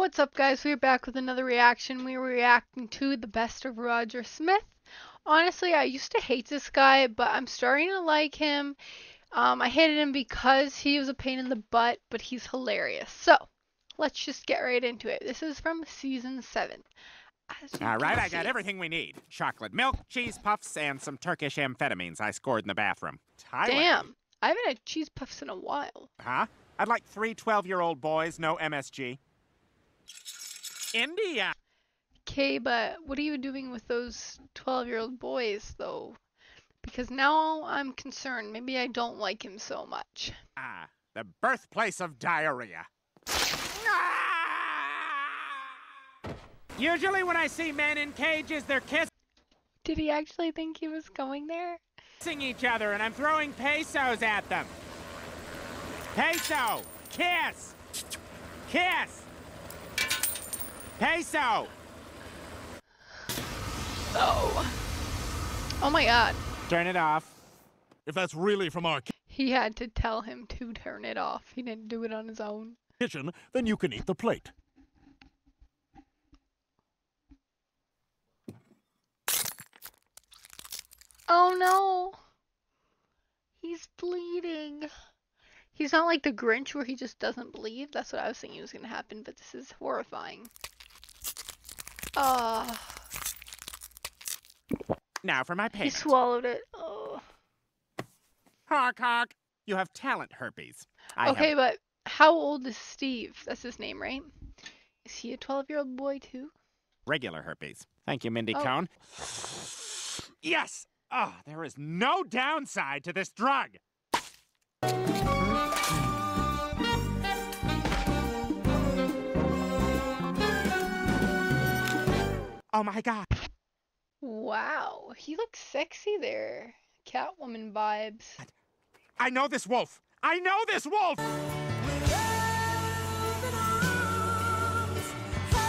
What's up, guys? We're back with another reaction. We were reacting to the best of Roger Smith. Honestly, I used to hate this guy, but I'm starting to like him. Um, I hated him because he was a pain in the butt, but he's hilarious. So, let's just get right into it. This is from season 7. All right, I got everything we need. Chocolate milk, cheese puffs, and some Turkish amphetamines I scored in the bathroom. Thailand. Damn, I haven't had cheese puffs in a while. Huh? I'd like three 12-year-old boys, no MSG. India. Okay, but what are you doing with those 12 year old boys, though? Because now I'm concerned. Maybe I don't like him so much. Ah, the birthplace of diarrhea. Usually when I see men in cages, they're kissing Did he actually think he was going there? Kissing each other, and I'm throwing pesos at them. Peso! Kiss! Kiss! Peso! Oh. Oh my god. Turn it off. If that's really from our He had to tell him to turn it off. He didn't do it on his own. kitchen, then you can eat the plate. Oh no. He's bleeding. He's not like the Grinch where he just doesn't bleed. That's what I was thinking was going to happen, but this is horrifying. Ah. Now for my he payment. swallowed it. Oh. Honk honk. You have talent herpes. I Okay, have but how old is Steve? That's his name, right? Is he a 12 year old boy too? regular herpes. Thank you, Mindy Oh. Cone. Yes! Oh, there is no downside to this drug. Oh my god. Wow, he looks sexy there. Catwoman vibes. I know this wolf. I know this wolf.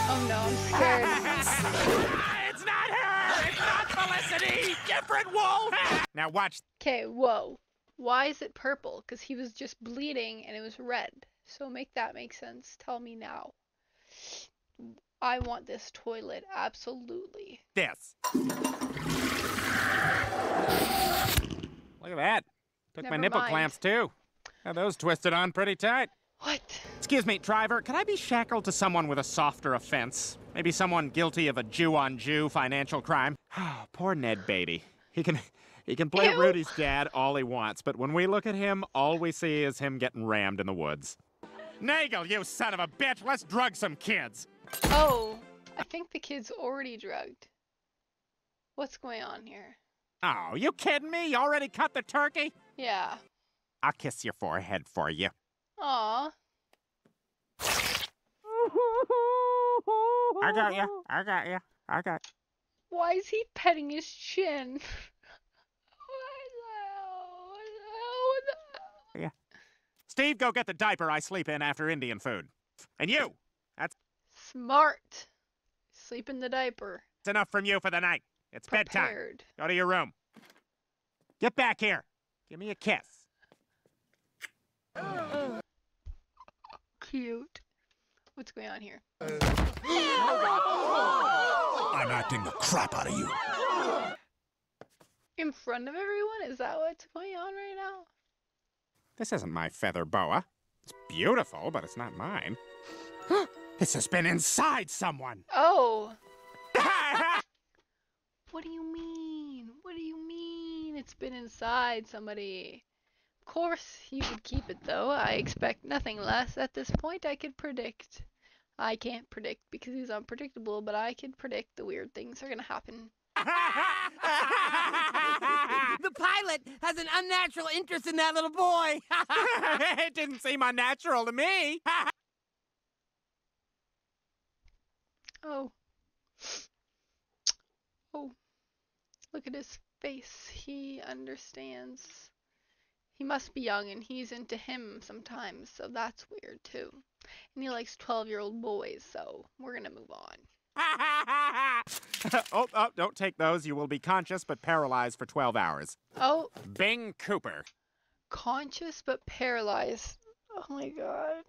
Oh no, I'm scared. it's not her. It's not Felicity. Different wolf. now watch. Okay, whoa. Why is it purple? Because he was just bleeding and it was red. So make that make sense. Tell me now. I want this toilet, absolutely. this. Look at that. Took my nipple mind. clamps too. Got those twisted on pretty tight. What? Excuse me, driver, could I be shackled to someone with a softer offense? Maybe someone guilty of a Jew on Jew financial crime? Oh, poor Ned Beatty. He can he can play Ew. Rudy's dad all he wants, but when we look at him, all we see is him getting rammed in the woods. Nagel, you son of a bitch, let's drug some kids. Oh, I think the kid's already drugged. What's going on here? Oh, you kidding me? You already cut the turkey? Yeah. I'll kiss your forehead for you. Aw. I got you. I got you. I got Why is he petting his chin? Yeah. Steve, go get the diaper I sleep in after Indian food. And you, Smart. Sleep in the diaper. It's enough from you for the night. It's bedtime. Prepared. Go to your room. Get back here. Give me a kiss. Cute. What's going on here? Uh, I'm acting the crap out of you. In front of everyone? Is that what's going on right now? This isn't my feather boa. It's beautiful, but it's not mine. this has been inside someone. Oh. What do you mean? What do you mean? It's been inside somebody. Of course, he would keep it though. I expect nothing less. At this point, I could predict. I can't predict because he's unpredictable, but I could predict the weird things are gonna happen. The pilot has an unnatural interest in that little boy. it didn't seem unnatural to me. Oh. Oh. Look at his face. He understands. He must be young and he's into him sometimes, so that's weird too. And he likes 12 year old boys, so we're gonna move on. oh, oh, don't take those. You will be conscious but paralyzed for 12 hours. Oh, Bing Cooper. conscious but paralyzed. Oh my god.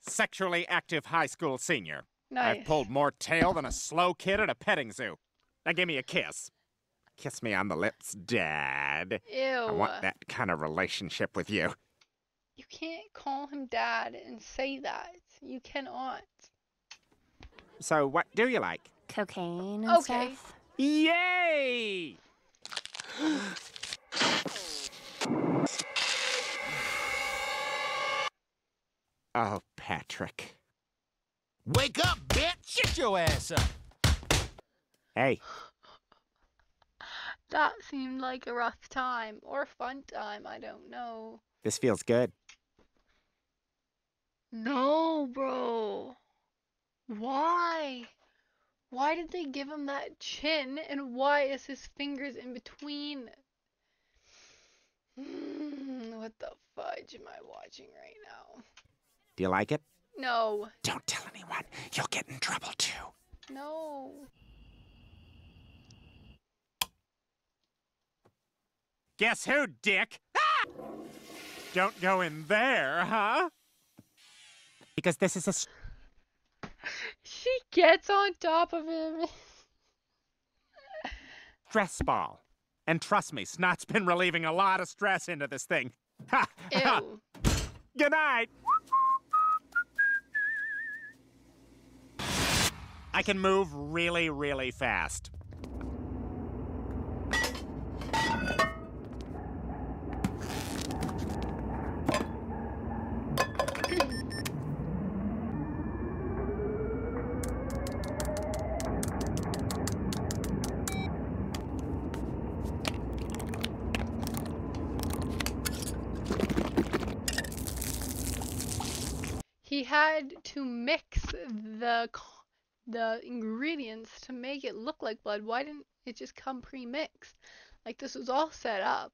sexually active high school senior. Nice. I've pulled more tail than a slow kid at a petting zoo. Now give me a kiss. Kiss me on the lips, Dad. Ew. I want that kind of relationship with you. You can't call him dad and say that. You cannot. So, what do you like? Cocaine and Okay. stuff. Yay! oh, Patrick. Wake up, bitch! Shut your ass up! Hey, That seemed like a rough time or a fun time. I don't know. this feels good. No, bro. Why? Why did they give him that chin and why is his fingers in between? What the fudge am I watching right now? Do you like it? No, Don't tell anyone. You'll get in trouble too. no. Guess who, Dick? Ah! Don't go in there, huh? Because this is a. She gets on top of him. stress ball. And trust me, Snot's been relieving a lot of stress into this thing. Ha! ha. Ew. Good night. I can move really, really fast. He had to mix the the ingredients to make it look like blood. Why didn't it just come pre-mixed? Like this was all set up,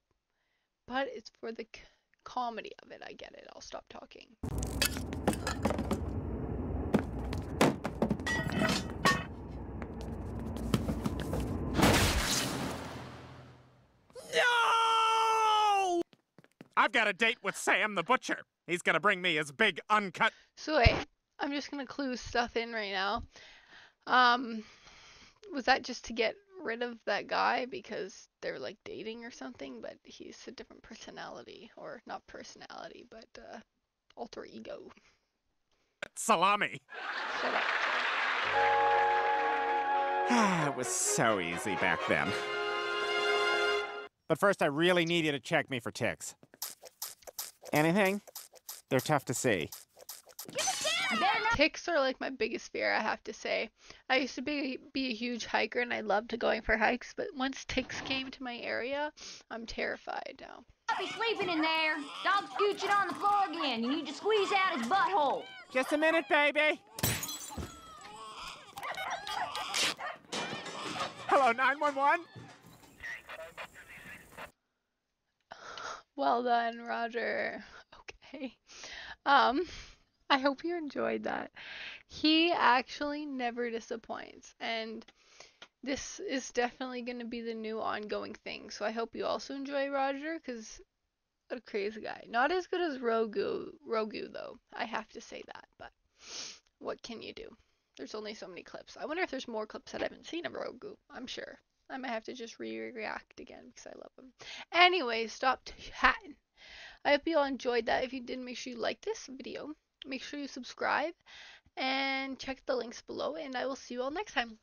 but it's for the c- comedy of it. I get it. I'll stop talking. No! I've got a date with Sam the Butcher. He's gonna bring me his big uncut. So wait, I'm just gonna clue stuff in right now. Um, was that just to get rid of that guy because they're like dating or something? But he's a different personality, or not personality, but uh, alter ego. salami. Shut up. it was so easy back then. But first, I really need you to check me for ticks. Anything? They're tough to see. Ticks are like my biggest fear, I have to say. I used to be be a huge hiker and I loved going for hikes, but once ticks came to my area, I'm terrified now. I'll be sleeping in there. Dog scooching on the floor again. You need to squeeze out his butthole. Just a minute, baby. Hello, 911? Well done, Roger. Okay. Um, I hope you enjoyed that. He actually never disappoints, and this is definitely going to be the new ongoing thing. So I hope you also enjoy Roger, because what a crazy guy. Not as good as Rogu, Rogu though. I have to say that, but what can you do? There's only so many clips. I wonder if there's more clips that I haven't seen of Rogu. I'm sure. I might have to just re-react again because I love him. Anyway, stop chatting. I hope you all enjoyed that. If you did, make sure you like this video. Make sure you subscribe and check the links below. And I will see you all next time.